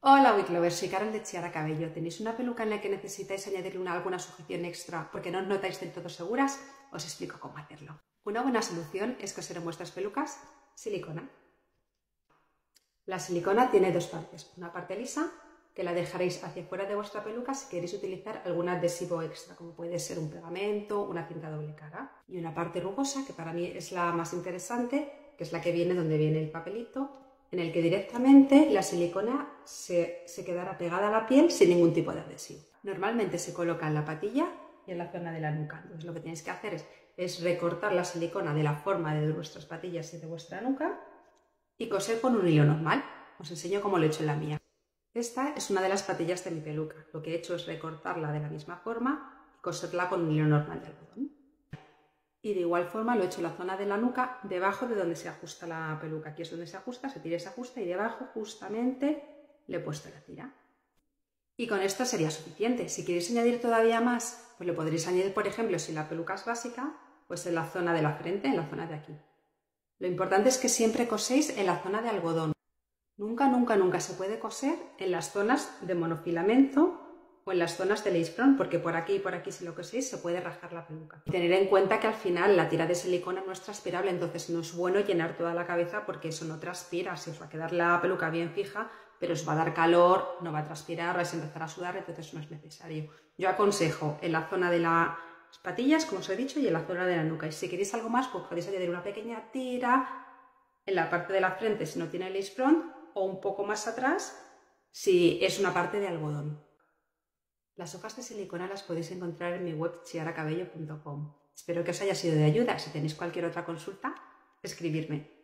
Hola Wicklovers, soy Carol de Chiara Cabello. ¿Tenéis una peluca en la que necesitáis añadirle una, alguna sujeción extra porque no os notáis del todo seguras? Os explico cómo hacerlo. Una buena solución es coser en vuestras pelucas silicona. La silicona tiene dos partes. Una parte lisa, que la dejaréis hacia fuera de vuestra peluca si queréis utilizar algún adhesivo extra, como puede ser un pegamento, una cinta doble cara. Y una parte rugosa, que para mí es la más interesante, que es la que viene donde viene el papelito en el que directamente la silicona se, quedará pegada a la piel sin ningún tipo de adhesivo. Normalmente se coloca en la patilla y en la zona de la nuca. Entonces lo que tenéis que hacer es, recortar la silicona de la forma de vuestras patillas y de vuestra nuca y coser con un hilo normal. Os enseño cómo lo he hecho en la mía. Esta es una de las patillas de mi peluca. Lo que he hecho es recortarla de la misma forma y coserla con un hilo normal de algodón. Y de igual forma lo he hecho en la zona de la nuca, debajo de donde se ajusta la peluca. Aquí es donde se ajusta, se tira y se ajusta y debajo justamente le he puesto la tira. Y con esto sería suficiente. Si queréis añadir todavía más, pues le podréis añadir, por ejemplo, si la peluca es básica, pues en la zona de la frente, en la zona de aquí. Lo importante es que siempre coséis en la zona de algodón. Nunca, nunca, nunca se puede coser en las zonas de monofilamento en las zonas del front, porque por aquí y por aquí, si lo coséis, se puede rajar la peluca. Tener en cuenta que al final la tira de silicona no es transpirable, entonces no es bueno llenar toda la cabeza porque eso no transpira, se os va a quedar la peluca bien fija, pero os va a dar calor, no va a transpirar, vais a empezar a sudar, entonces no es necesario. Yo aconsejo en la zona de las patillas, como os he dicho, y en la zona de la nuca. Y si queréis algo más, pues podéis añadir una pequeña tira en la parte de la frente si no tiene lace front, o un poco más atrás si es una parte de algodón. Las hojas de silicona las podéis encontrar en mi web chiaracabello.com. Espero que os haya sido de ayuda. Si tenéis cualquier otra consulta, escribirme.